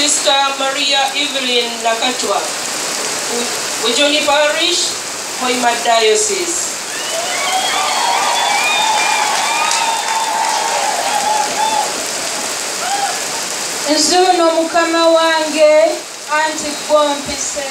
Sister Maria Evelyn Nakatwa, Bujoni Parish, Hoima Diocese. nzuuno mukama wange anti gwompise